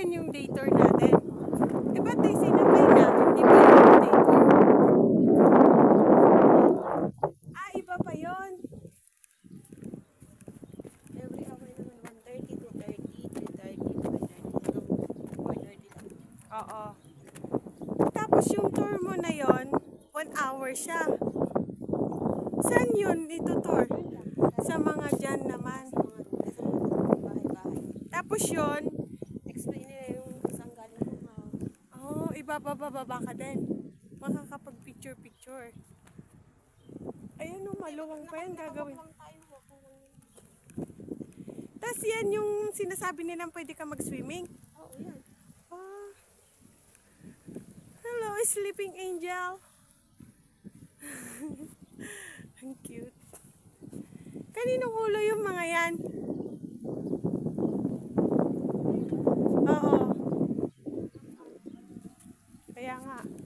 Alin yung day tour natin? Eh, ba't tayo sinabay natin? Di ba yung day tour? Ah, iba pa yon. Every hour naman, 1.30 to 30, 3.30, 5.30, 4.30 lang. Oo. Tapos yung tour mo na yon, one hour siya. Saan yun itutour? Sa mga dyan naman. Tapos yun, Explain nila yung saan galing yung mga ibababa ka din. Makakapag-picture-picture. Ayun o, maluwang pa yan gagawin. Tapos yan yung sinasabi nilang pwede ka mag-swimming. Oo, yan. Ah. Hello, sleeping angel. Ang cute. Kaninong ulo yung mga yan? 这样啊。